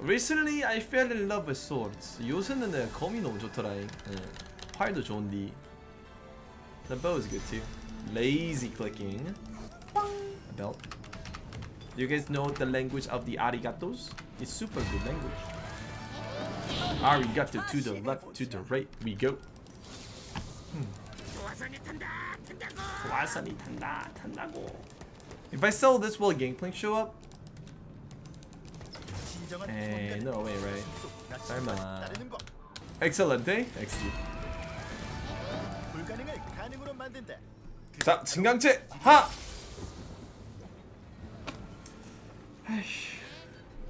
Recently I fell in love with swords. 요새는 내 검이 너무 좋더라. 예. 활도 좋은데. The bow is good too. Lazy clicking. A belt. Do you guys know the language of the arigatos? It's super good language. Arigato to the left, to the right we go. 와산이 탄다, 탄다고. If I sell this, will Gangplank show up? 을 가능으로 만든다. 자, 증강체 하. 아이씨.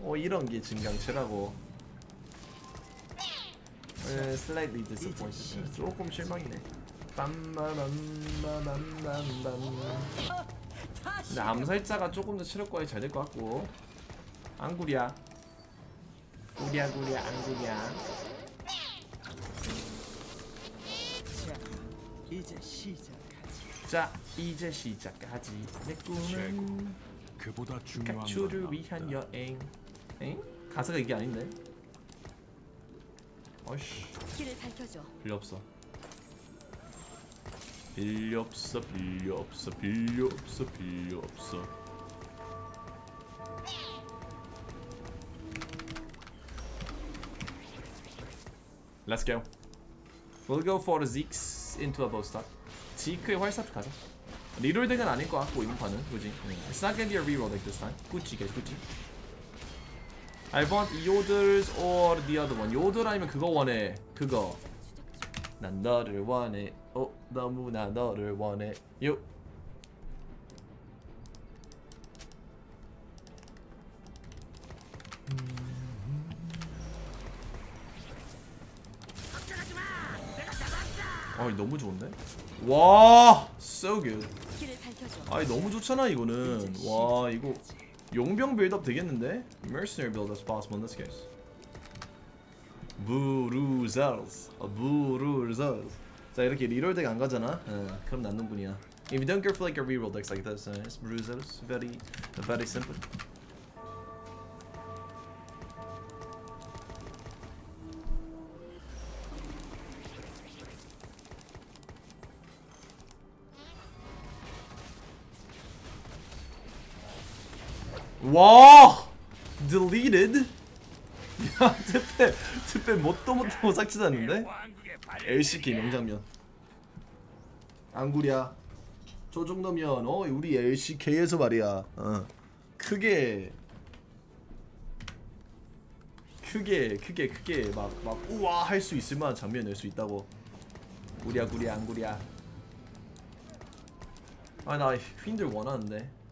어 이런 게 증강체라고. 에, slightly disappointed. 조금 실망이네. 빰바밤바밤밤밤. 근데 암살자가 조금 더 체력과에 잘될 것 같고. 앙구리야. 구리야 앙구리야. 이제 시작하지. 자, 이제 시작하지. 내 꿈은. 그보다 중요한 가추를 건 위한. 여행. 엥? 가사가 이게 아닌데? 어이씨, 길을 밝혀줘. 없어. 빌려 없어, 빌려 없어, 빌려 없어, 빌려 없어. Let's go. We'll go for Zeeks into a bow start. 지크의 활사트 가자. 리롤 덱은 아닐 것 같고 이번 판은 그지? It's not gonna be a reroll deck this time. 구찌 개 구찌. I want Yodels or the other one. 요들 아니면 그거 원해. 그거. 난 너를 원해. 어 너무나 너를 원해. 요. 아 너무 좋은데? 와, so good. 아이 너무 좋잖아 이거는. 와 이거 용병 빌드업 되겠는데? Mercenary build is possible in this case. 부루zells, 부루zells. 자 이렇게 리롤 덱 안 가잖아. 어, 그럼 난놈군이야. If you don't go for like a reroll decks like this, uh, it's Bruzells. Very, very simple. 와! deleted? 야, 특배, 특배 뭣도 못하고 삭제됐는데? LCK 명장면. 안구리야. 저 정도면, 어, 우리 LCK에서 말이야. 어. 크게. 크게, 크게, 크게, 막, 막, 우와! 할 수 있을 만한 장면 낼 수 있다고. 구리야, 구리야, 안구리야. 아, 나 퀸들 원하는데.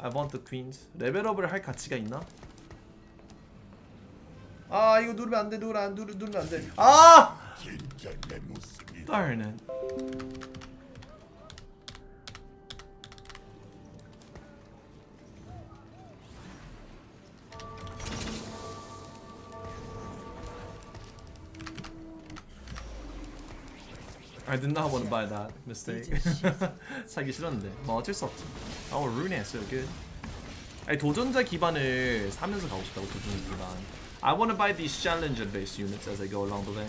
I want the queens. 레벨업을 할 가치가 있나? 아 이거 누르면 안돼 누르면 안 누르 누르면 안돼 아! Darn it. I did not want to buy that mistake. 사기 싫었는데 뭐 어쩔 수 없지. Oh, Rune is so good. 아니 도전자 기반을 사면서 가고 싶다고 도전자 기반. I want to buy these challenger based units as I go along the way.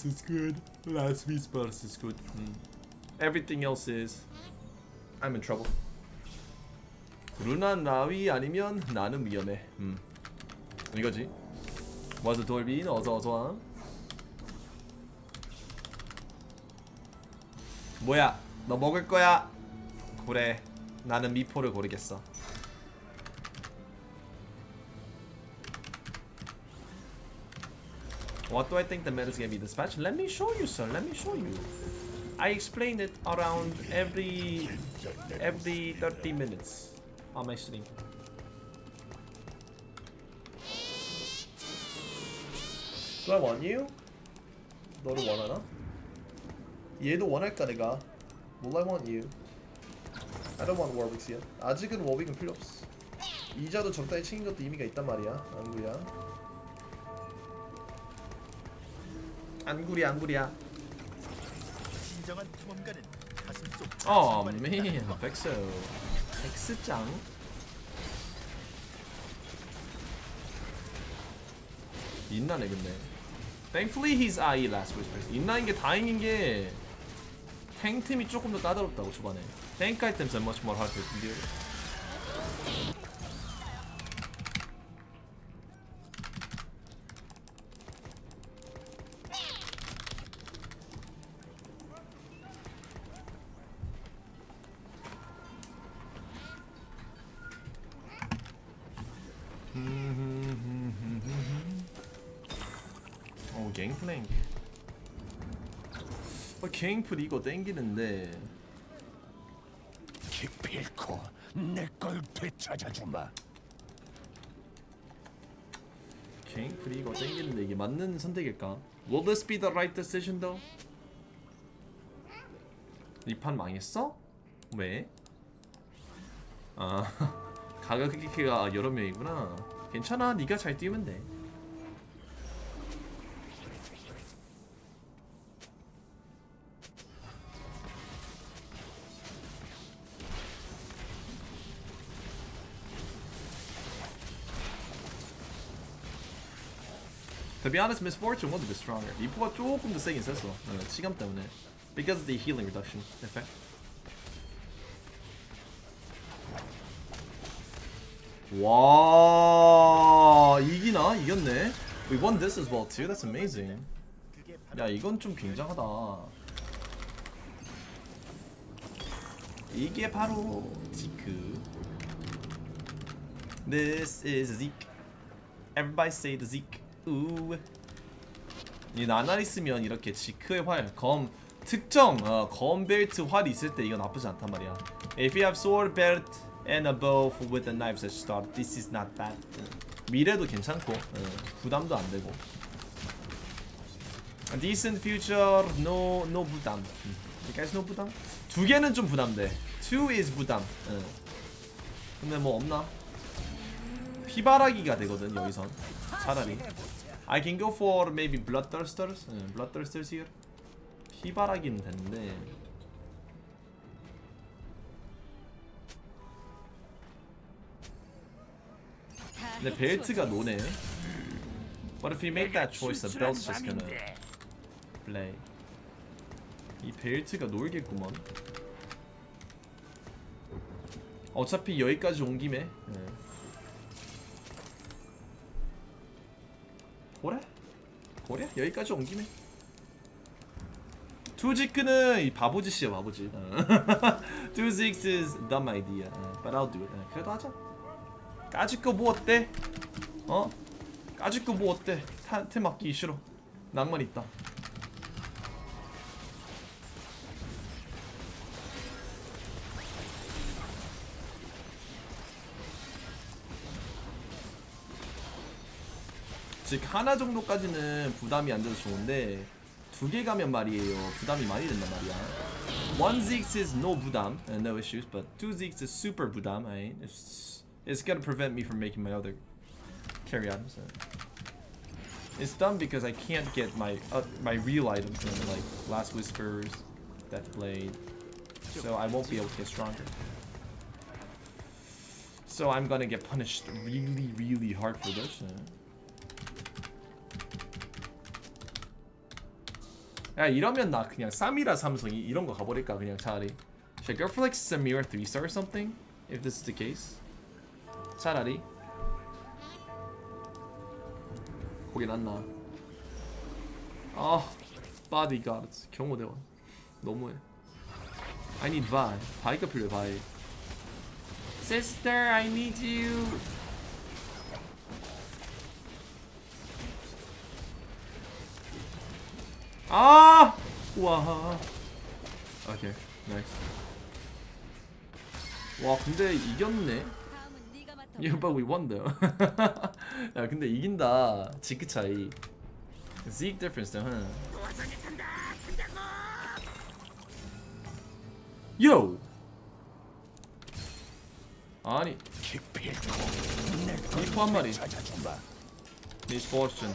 Runance is good. Last Spurs is good. Mm. Everything else is I'm in trouble. 루난 라위 아니면 나는 위험해. 음. 이거지. 와서 돌빈 어서 어서 와. 뭐야? 너 먹을 거야? 그래. 나는 미포를 고르겠어. What do I think the meta is gonna be dispatched? Let me show you, sir. Let me show you. I explain it around every every 30 minutes on my stream. Do I want you? 너를 원하나? 얘도 원할까 내가? Will I want you? I don't want Warwick's yet. 아직은 워윅은 필요 없어. 이자도 적당히 챙긴 것도 의미가 있단 말이야. 안구야. 안구리야 안구리야. 진정한 탐험가는 가슴 속 어, 닦아. 백서. 백스짱. 인나네 근데. Thankfully he's IE last whisper. 인나인 게 다행인 게 탱 팀이 조금 더 까다롭다고 초반에. Tank items are much more hard to deal with. 갱플랭크 어 갱플 이거 땡기는데 기필코 내걸 되찾아주마. 갱플 이거 땡기는데 이게 맞는 선택일까? Will this be the right decision though? 이 판 망했어? 왜? 아 가가키키가 여러 명이구나 괜찮아 네가 잘 뛰면 돼 To be honest, Misfortune was a bit stronger. 리포가 조금 더 세긴 셌어. 어, 시간 때문에. Because of the healing reduction effect. 와 이기나? 이겼네. We won this as well too. That's amazing. 야 이건 좀 굉장하다. 이게 바로 지크. This is Zeke. Everybody say the Zeke. 우. 이 나날 있으면 이렇게 지크의 활, 검 특정 어, 검 벨트 활이 있을 때 이건 나쁘지 않단 말이야. If you have sword belt and a bow with a knife at start, this is not bad. 응. 미래도 괜찮고 응, 부담도 안 되고. A decent future, no no 부담. 음. You guys no 부담? 두 개는 좀 부담돼. Two is 부담. 응. 근데 뭐 없나? 피바라기가 되거든 여기선. 차라리. I can go for maybe bloodthirsters. 응, bloodthirsters here. 피바라기는 되는데. 근데 벨트가 노네. But if you make that choice, the belt's just gonna play. 이 벨트가 놀겠구먼. 어차피 여기까지 온 김에. 네. 그래? 여기까지 온 김에. 투지크는 이 바보짓이야 바보짓. 투직스 is dumb idea. 어, But I'll do it. 어, 그래도 하자. 까짓 거 뭐 어때? 어? 까짓 거 뭐 어때? 타, 템 맡기 싫어. 낭만 있다. 즉 하나 정도까지는 부담이 안 돼서 좋은데 두 개 가면 말이에요 부담이 많이 된단 말이야 One Ziggs is no 부담, uh, no issues, but two Ziggs is super 부담. I it's it's gonna prevent me from making my other carry items. uh. It's dumb because I can't get my uh, my real items in like Last Whispers, Death Blade, so I won't be able to get stronger. So I'm gonna get punished really, really hard for this. uh. 야 이러면 나 그냥 3이라 삼성이 이런 거 가버릴까 그냥 차라리 Should I go for like Samira 3star or something? If this is the case 차라리 거기 낫나 아 bodyguards 경호대원 너무해 I need Vi 바이가 필요해 바이 Sister I need you 아! 와. 오케이. 나이스. 와, 근데 이겼네. Yeah, but we won though. 야, 근데 이긴다. 지크 차이. Zeke difference though, huh? Yo! 아니 기필코 리포 한 마리 찾아주마. misfortune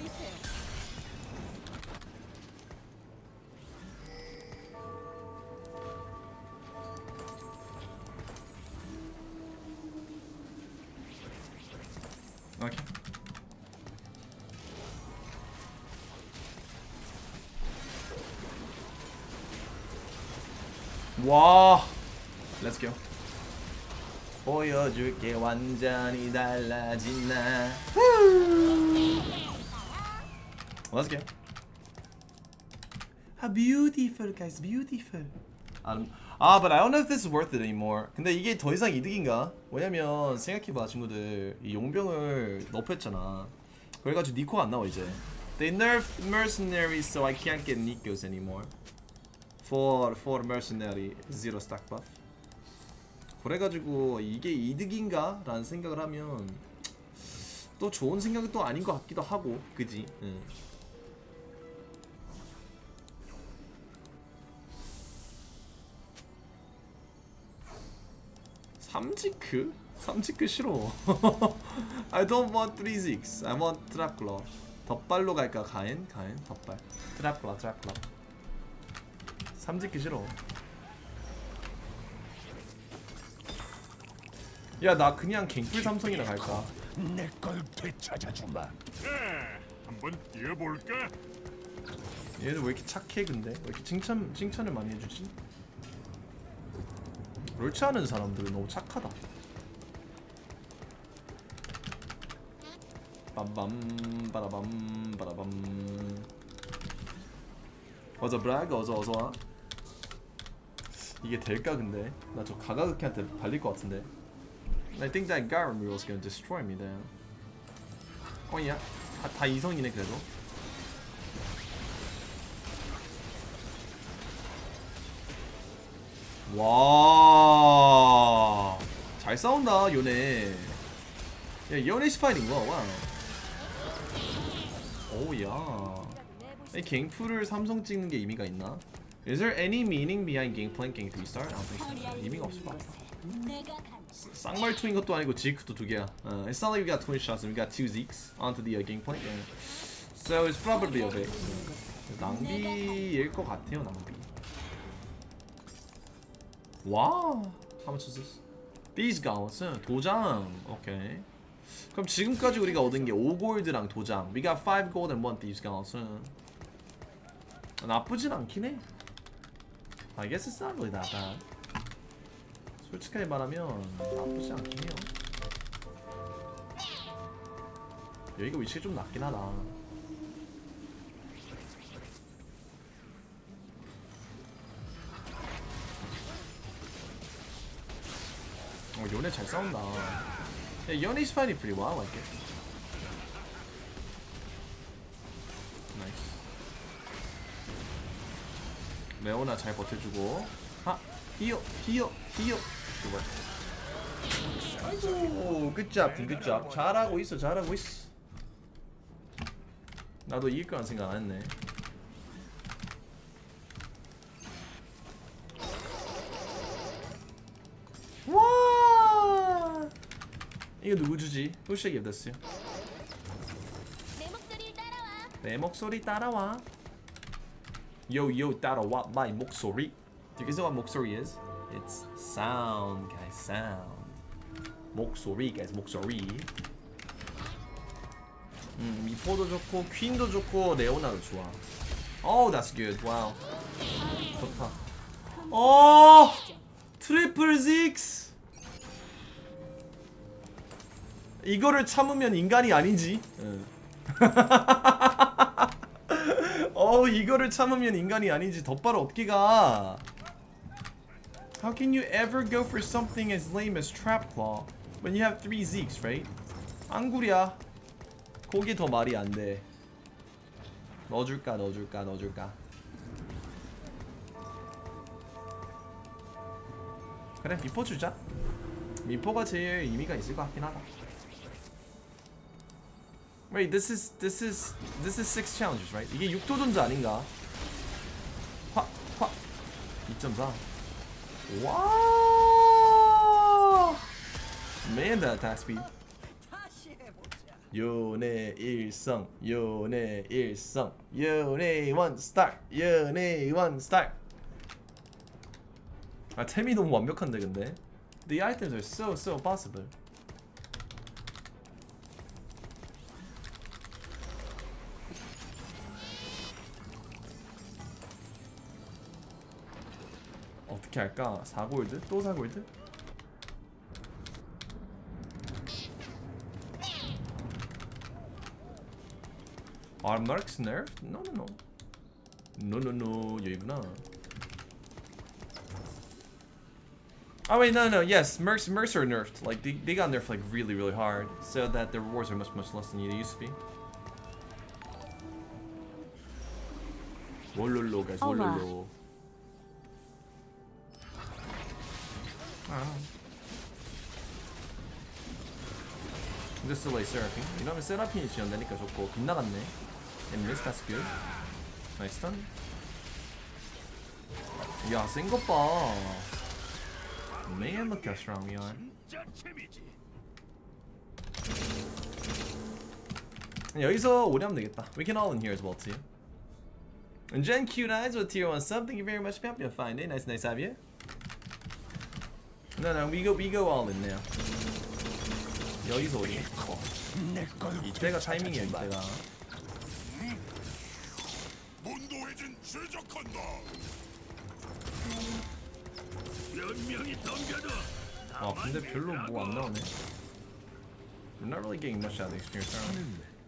이. 와. 고 보여줄게. 완전히 달라진 나 Let's go How beautiful guys beautiful 아, 아 but I don't know if this is worth it anymore 근데 이게 더 이상 이득인가? 왜냐면 생각해봐 친구들 이 용병을 너프했잖아 그래가지고 니코가 안 나와 이제 They nerfed mercenaries so I can't get Nikos anymore For, for mercenary zero stack buff 그래가지고 이게 이득인가? 라는 생각을 하면 또 좋은 생각은 또 아닌 것 같기도 하고 그지? 응. 삼지크? 삼지크 싫어. I don't want 3-6. I want 드라큘라. 덧발로 갈까? 가엔? 가엔? 덧발. 드라큘라, 드라큘라. 삼지크 싫어. 야, 나 그냥 갱플 삼성이나 갈까? 내걸 되찾아주마. 한번 뛰어볼까? 얘는 왜 이렇게 착해 근데? 왜 이렇게 칭찬, 칭찬을 많이 해주지? 롤치 하는 사람들은 너무 착하다. 빰빰 빠라밤 빠라밤. 어서 브라그 어서 어서와. 이게 될까 근데? 나 저 가가극한테 발릴 것 같은데. I think that Garen rule is gonna destroy me then. 어이야. 다, 다 이성이네 그래도 와, 잘 싸운다 요네. 야, 요네시 파이팅 와, 와. 오야. 이 갱프를 삼성 찍는 게 의미가 있나? Is there any meaning behind Gangplank Gang 3 star? So. 의미가 없을 것 같아. 쌍말투인 것도 아니고 지크도 두 개야. Uh, it's not like we got twin shots and we got two Zeeks onto the uh, Gangplank. Yeah. So it's probably a bit. 낭비일 것 같아요, 낭비. 와, how much is this? These guys, 도장. 오케이. 그럼 지금까지 우리가 얻은 게 5골드랑 도장. We got 5 gold and 1 thieves guys. 나쁘진 않긴 해. I guess it's not really that bad. 솔직하게 말하면 나쁘지 않긴 해요. 여기가 위치가 좀 낫긴 하다. 어, 요네 잘 싸운다. 야, Yone's fighting pretty well, I like it. Nice. 레오나 잘 버텨주고. 하, 히어, 히어, 히어. 그거. 아이고, good job, good job. 잘하고 있어, 잘하고 있어. 나도 이길 거란 생각 안 했네. 이거 누구 주지? Who should give this to? 내 목소리를 따라와. 내 목소리 따라와. Yo yo 따라와 my 목소리. Do you guys know what 목소리 is? It's sound, guys. Sound. 목소리, guys. 목소리. 음, 미포도 좋고 퀸도 좋고 레오나도 좋아. Oh, that's good. Wow. 좋다. 어! Triple Zekes. 이거를 참으면 인간이. 응. 너 이거를 참으면 인간이 아니지. 덫발을 어떻게 가. How can you ever go for something as lame as Trap Claw when you have three Zekes, right? 앙구리야. 거기 더 말이 안 돼. 넣어줄까 넣어줄까 넣어줄까? 그래 미포 주자. 미포가 제일 의미가 있을 것 같긴 하다 Wait, this is this is this is six challenges, right? 이게 6도전자 아닌가? 화, 화. 2.4. 와! Man, that attack speed. 얘네 일성, 얘네 일성, 얘네 one star, 얘네 one star. 아 템이 너무 완벽한데 근데. The items are so so possible. 어떻게 할까? 4골드? 또 4골드? Are Mercs nerfed? No, no, no. No, no, no. 여기구나. Oh wait, no, no. Yes, Mercs, Mercs are nerfed. Like they, they got nerfed like really, really hard, so that the rewards are much, much less than they used to be. wololo, guys, Oh, wow. wololo. This delay Seraphine. 이러면 세라핀이 지원되니까 좋고 빗나갔네. And miss, that's good. Nice stun. 야, 센 것 봐. Man, look how strong we are. 진짜 재미지. 여기서 오래 하면 되겠다. We can all in here as well too. And Jen Cute Eyes with tier 1 sub. Thank you very much, Pamp. You're fine day. Nice, nice have you. No, no, we go, we go all in now. 여기서. 내걸 이때가 타이밍이야, 이때가. 문도해진 최적한다. 몇 명이 덤벼도 아, 근데 별로 뭐 안 나오네. We're not really getting much out of the experience,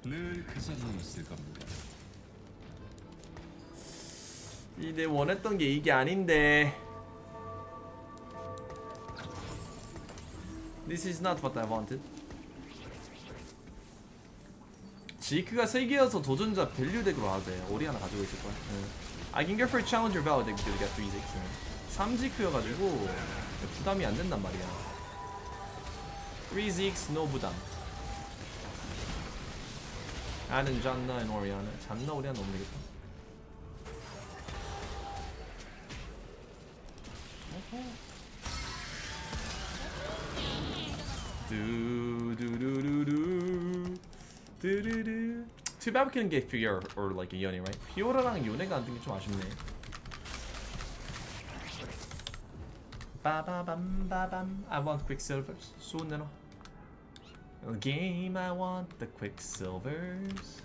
we? 늘그 자리에 있을 겁니다. 이내 원했던 게 이게 아닌데. This is not what I wanted. 지크가 3개여서 도전자 value deck으로 와도 돼. 오리 하나 가지고 있을 거야. 응. I can go for a challenger value deck because I got 3 Zekes. 3지크여가지고 부담이 안 된단 말이야. 3 Zekes, no 부담. 아는 잔나 and 오리아나. 잔나 오리아나 너무 되겠다. 두두두두두 두두두 Too bad we couldn't get Fiora or like a Yone, right? Fiora랑 요네가 안뜬게좀 아쉽네. 빠바밤 바밤 I want quicksilvers. 쏘내놔. Game I want the quicksilvers.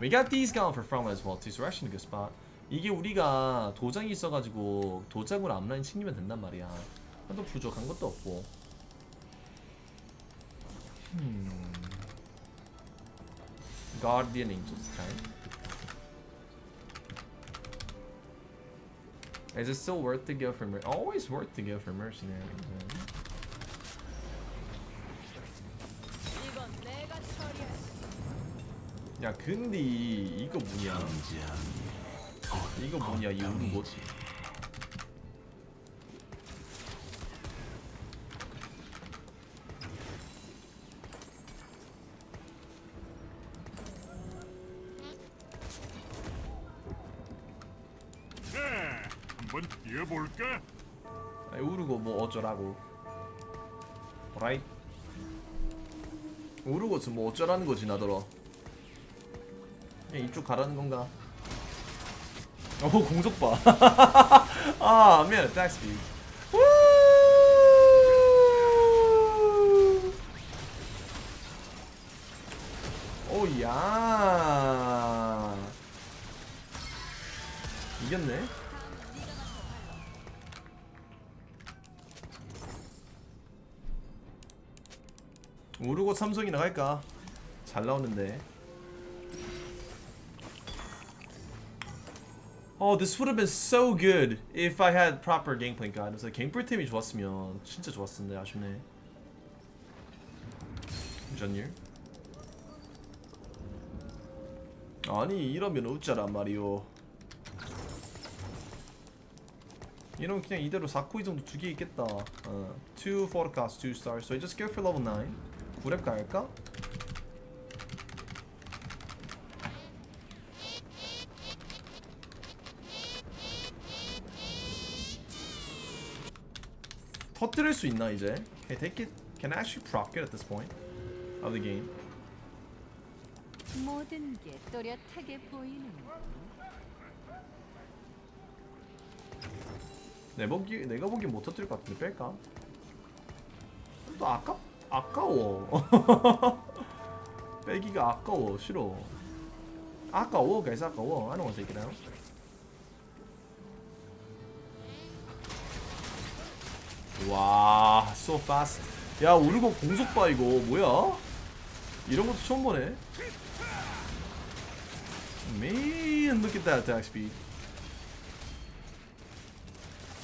We got these going for front as well too, so we're actually in a good spot. 이게 우리가 도장이 있어가지고 도장으로 앞라인 챙기면 된단 말이야. 또 부족한 것도 없고. Hmm. Guardian Angels time. Is it still worth to go for mer- always worth to go for mercenaries? Man. 이건 내가 처리할 야 근데 이- 이거 뭐냐? 이거 뭐냐? 이 우는 뭐? 뭐 어쩌라고? 라이? 우르고서 뭐 어쩌라는 거지 나더러. 이쪽 가라는 건가? 어 공속 봐. 아, man, attack speed. Woo! 오, 야. 삼성이나 갈까? 잘 나오는데. Oh, this would have been so good if I had proper gangplank guidance. 갱플템이 좋았으면 진짜 좋았을 텐데 아쉽네. 전율. 아니 이러면 웃자란 말이오. 이러면 그냥 이대로 4코이 정도 두개 있겠다. 어. 2 forecast 2 stars. So I just go for level 9. 9렙 갈까? 터뜨릴 수 있나 이제? Can I take it? Can I actually proc it at this point of the game? 모든 게 또렷하게 보이는 내 보기 내가 보기엔 못 터뜨릴 것 같은데 뺄까? 또 아까 아까워. 빼기가 아까워 싫어. 아까워 guys 아까워. I don't want to take it out. 와, so fast. 야, 우르고 공속 봐 이거 뭐야? 이런 것도 처음 보네. Man, look at that attack speed.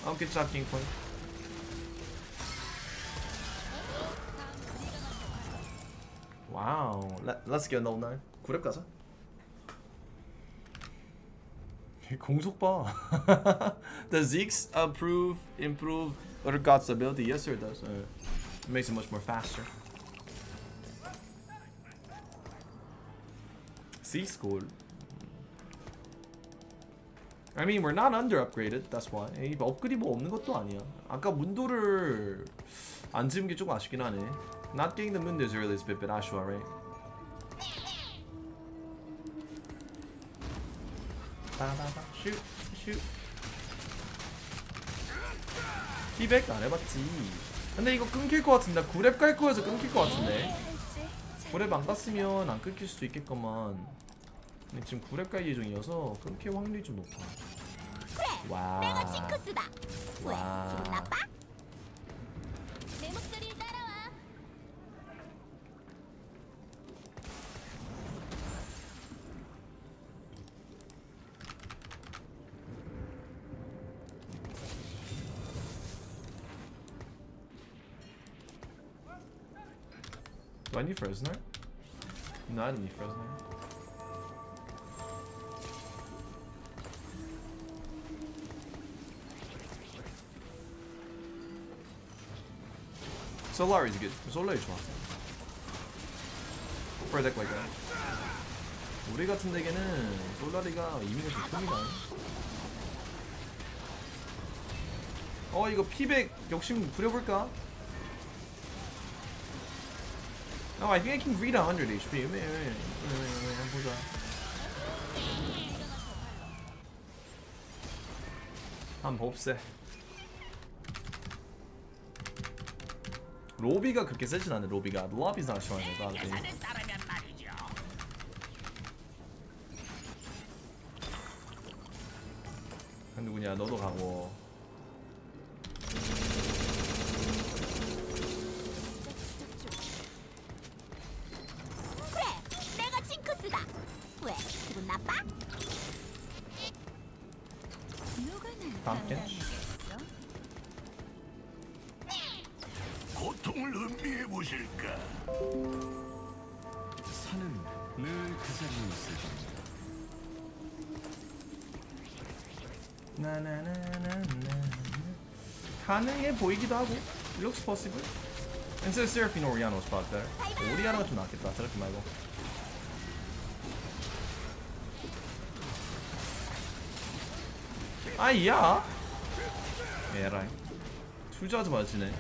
Oh, good job, King Point. Wow. Let, let's go level 9. 9렙 가자. 공속 봐. Does Zeke's improve, improve other god's ability? Yes, sir, it does. Uh, it makes it much more faster. Zeke's cool. I mean, we're not under upgraded. That's why. 뭐 업그레이드 뭐 없는 것도 아니야. 아까 문도를 안 지은 게 조금 아쉽긴 하네. Not getting the moon this early is a bit, 아쉬워, right? 빠바바 슛, 슛. 피백 안 해봤지. 근데 이거 끊길 것 같은데. 9렙 깔 거여서 끊길 것 같은데. 9렙 안 갔으면 안 끊길 수도 있겠구만. 근데 지금 9렙 깔 예정이어서 끊길 확률이 좀 높아. 와. 와. 기분 나빠? 내 목소리를 따라와. Do I need Fresno? No, I need Fresno. Solari's good. Solari 좋아. Deck like that. 우리 같은 덱에는 솔라리가 의미가 좀 큽니다. 어 이거 피백 욕심 부려볼까? No, I think I can read 100 HP. 왜, 왜, 왜, 왜, 왜, 한번 보자. 한번 봅세. 로비가 그렇게 세진 않네, 로비가. 로비's not showing. 따르면 말이죠. 누구냐, 너도 가고. 가능해 보이기도 하고. Looks possible. Instead of Seraphine, Oriana was probably better. 오리아나가 좀 낫겠다. 저렇게 말고. 아이야. 에라이. 투자하지 마시네.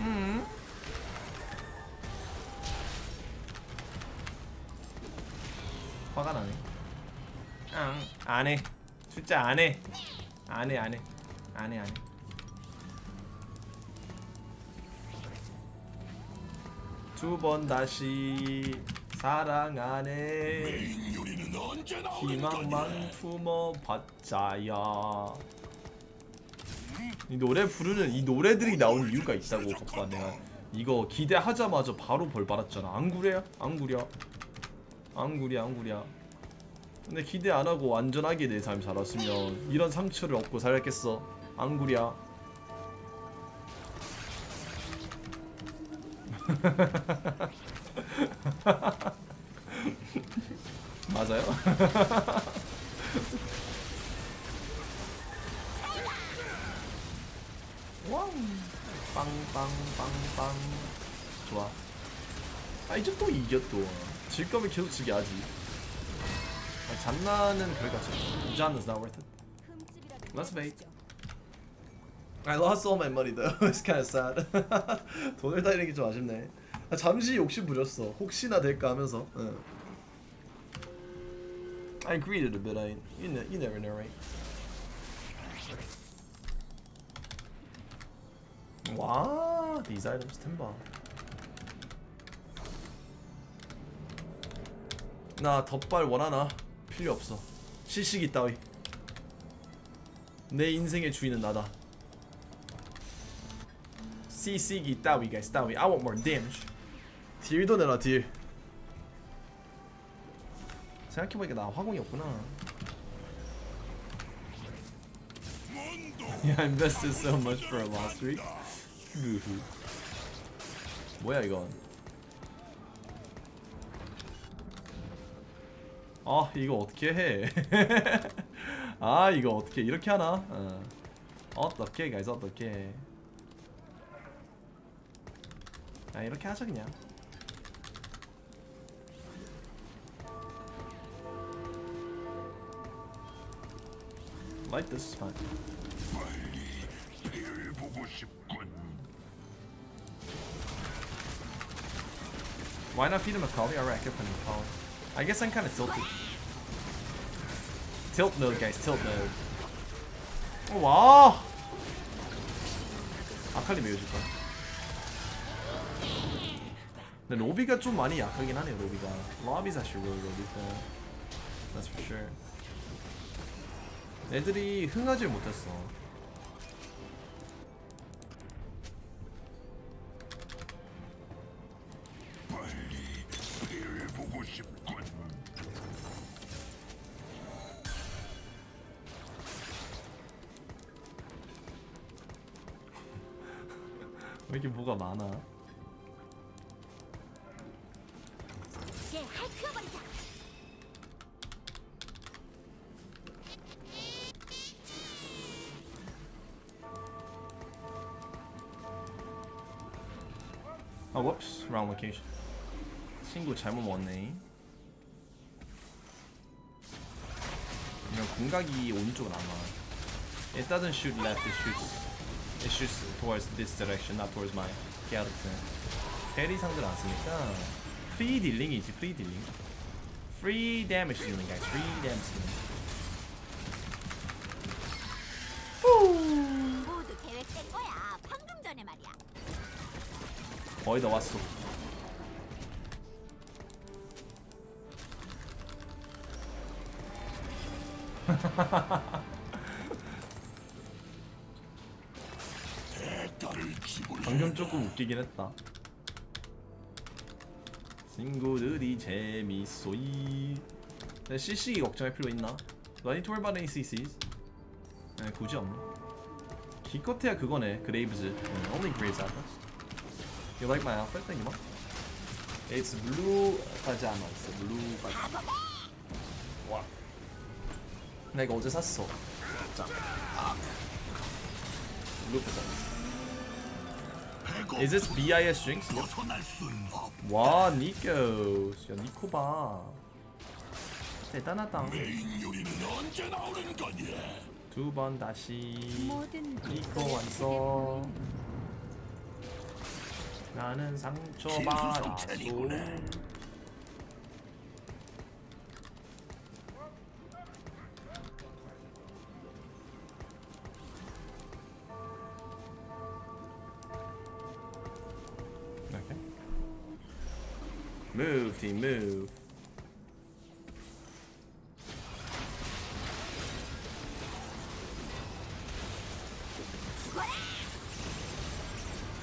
음. 화가 나네. 응, 안 해. 숫자 안 해. 안 해, 안 해. 안 해, 안 해. 두 번 다시 사랑 안 해. 요리는 언제 나오는 희망만 품어봤자야. 이 노래 부르는 이 노래들이 나온 이유가 있다고 봐봐 내가 이거 기대하자마자 바로 벌 받았잖아. 안 구려? 안 구려? 안 구려? 안 구려? 근데 기대 안 하고 안전하게 내 삶 살았으면 이런 상처를 얻고 살겠어. 앙구리야. 맞아요? 와우. 빵빵빵빵. 좋아. 아 이제 또 이겨 또질 거면 계속 지게 하지. 아, 잔나는 없어 잔은 is not worth it Let's wait I lost all my money though It's kind of sad 돈을 다 잃는 게좀 아쉽네 아, 잠시 욕심 부렸어 혹시나 될까 하면서 응. I greeted a bit I, you, know, you never know right 와 these items 템바 나 덧발 원하나 필요 없어 시시기 따위 내 인생의 주인은 나다 시시기 따위 guys 따위 I want more damage 딜도 내놔 딜 생각해보니까 나 화공이 없구나 Yeah, I invested so much for a streak. 흐흐. 뭐야 이건? 아 이거 어떻게 해? 아 이거 어떻게 이렇게 하나? 어. 어떻게 guys 어떻게? 아 이렇게 하자 그냥. Like this is fine. 일 보고 싶군. Why not feed him a? Alright, I feed him Macaulay. I guess I'm kind of tilted. Tilt mode, guys, tilt mode. 어, 와! 아칼리 메워줄 거야. 근데 로비가 좀 많이 약하긴 하네요, 로비가. Lobby's actually really good. That's for sure. 애들이 흥하질 못했어. 왜 이렇게 뭐가 많아? 아, whoops, wrong location. 친구 잘못 먹었네. 이런 공각이 오른쪽은 안 와. It doesn't shoot left, it shoots. It shoots towards this direction, not towards my character. 캐리 상대를 안 쓰니까 프리 딜링이지, 프리 딜링. Free damage dealing, guys. Free damage dealing. 모두 계획된 거야. 방금 전에 말이야. 거의 다 왔어. 웃기긴 했다. 친구들이 재밌소이. 내 CC 걱정할 필요 있나? About any CCs? 네, 굳이 없네. 기껏해야 그거네, 그레이브즈. 네, only Graves outfits. You like my outfit? Thank you, mom. It's blue pajamas. Blue pajamas. 와. 나 이거 어제 샀어. 자. 아. Blue pajamas. Is this BIS 없. 와 니코 야 니코 봐 대단하다? 두 번 다시. 니코 완성 나는 상처받았소 Move team move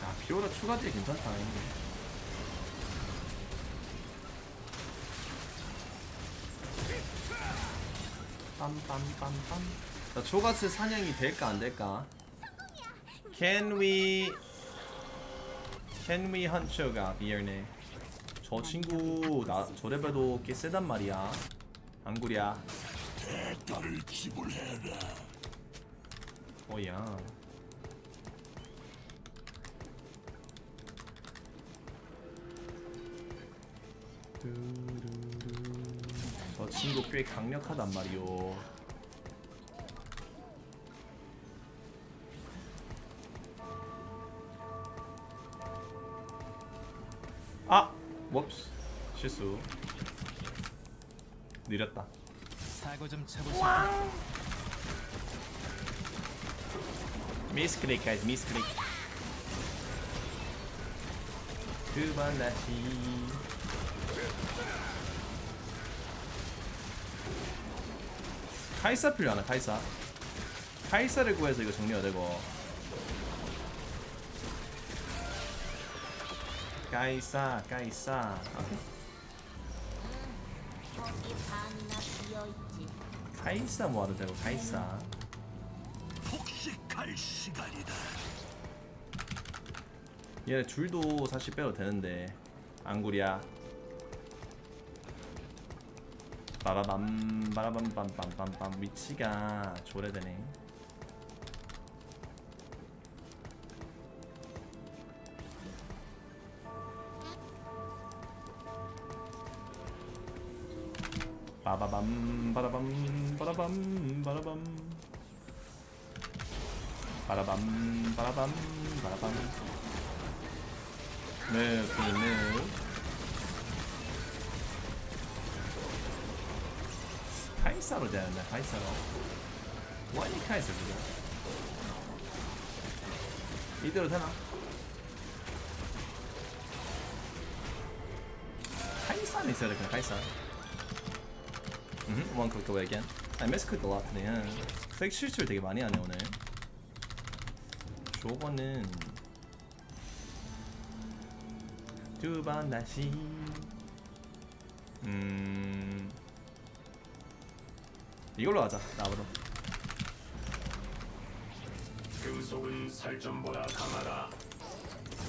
아 피오라 추가딜 괜찮다 이게. 빰빰빰빰. 자, 초가스 사냥이 될까 안 될까? Can we Can we hunt 초가 비열네. 저 친구 나 저래봬도 꽤 세단 말이야. 대가를 지불해라. 어야. 저 친구 꽤 강력하단 말이오. 아, 왑스 실수. 느렸다. 사고 좀 쳐보시. 미스크릭 guys 미스크릭 그만 다시 카이사 필요하나 카이사 카이사를 구해서 이거 정리가 되고 반이나 비어있지 카이사 모아도 되고 카이사 폭식할 시간이다. 얘네 줄도 사실 빼도 되는데 안구리야. 빠바밤 바라밤빰빰빰빰 위치가 조래되네 빠바밤 바라밤 바라밤 바라밤 바라밤 바라밤 바라밤 네, 그러네. 카이사로 되는데 카이사로. 와이 카이사 그죠? 이대로 되나? 카이사는 있어야 되겠네 카이사. 음, one click away again. I misclicked a lot today. huh? 클릭 실수를 되게 많이 하네 오늘. 저거는 두번 다시 음 이걸로 하자 나보다 금속은 살점보다 강하다.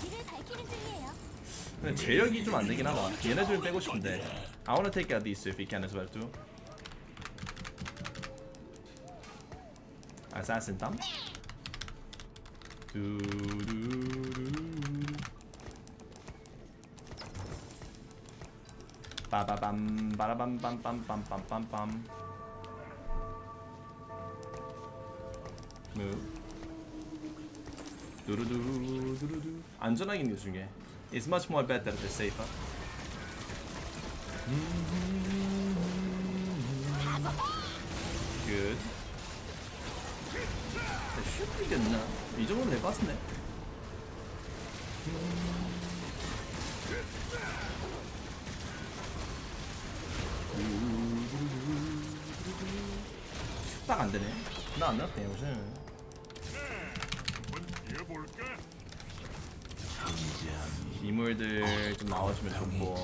길을 밝히는 중이에요 근데 재력이 좀 안 되긴 하다 얘네들 빼고 싶은데 I wanna take out these if you can as well too Assassin 땀 두두두두 빠바밤 바라밤빰빰빰빰빰빰 move 두루두 두루두 안전하게 있는 게 중요해 It's much more better to safer Good 이겼나? 이 정도는 될것 같은데 딱 안되네 나안 나왔네 요즘? 기물들 좀 나와주면 좋고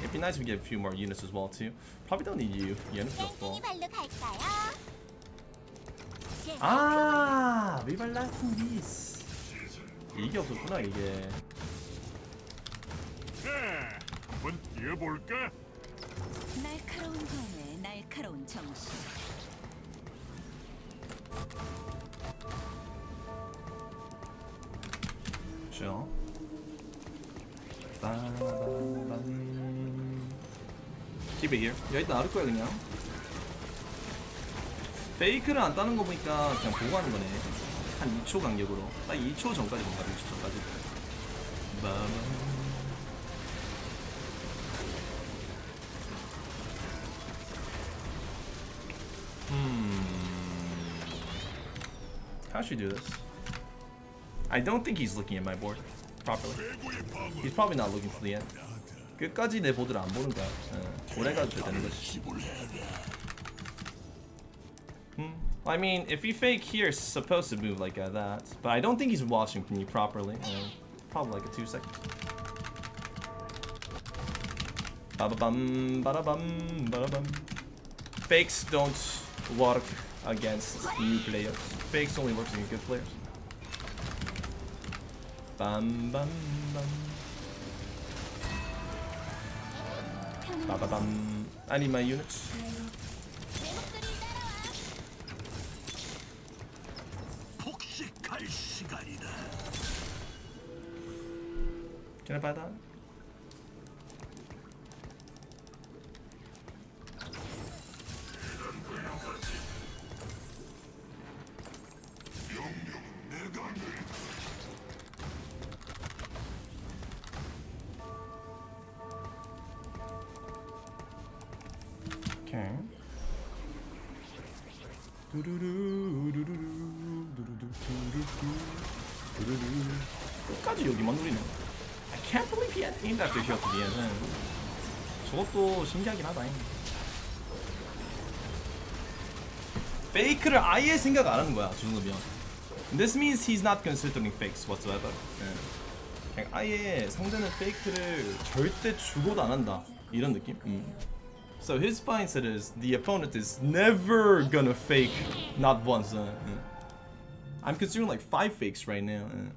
It'd be nice if we get a few more units as well too Probably don't need you units 땡땡 아 리발라틴 비스 이게 없었구나 이게 자, 한번 뛰어볼까? 날카로운 검에 날카로운 정신. 그죠 빠바밤. Keep it here 놔둘 거야 그냥 페이크를 안 따는 거 보니까 그냥 보고 하는 거네 한 2초 간격으로 딱 2초 전까지 뭔가 2초 전까지 빠밤. How should we do this? I don't think he's looking at my board properly. He's probably not looking for the end. 끝까지 내 보드를 안 보는 거야. 예, 오래 가도 되는 거지. I mean, if you fake here, it's supposed to move like that. But I don't think he's watching me properly. Uh, probably like a two second. Ba-ba-bum, ba-da-bum, ba-da-bum. Fakes don't work against new players. Fakes only works against good players. Bam bam bam. Ba ba bam. I need my units. Can I buy that? Okay. 끝까지 여기만 노리네. I can't believe he had aimed after here to the end. 저것도 신기하긴 하다. 페이크를 아예 생각 안 하는 거야, 저 정도면. This means he's not considering fakes whatsoever. 예. 그냥 아예 상대는 페이크를 절대 죽어도 안 한다. 이런 느낌? 음. So his mindset is the opponent is never gonna fake not once. Uh, uh. I'm considering like five fakes right now. Uh.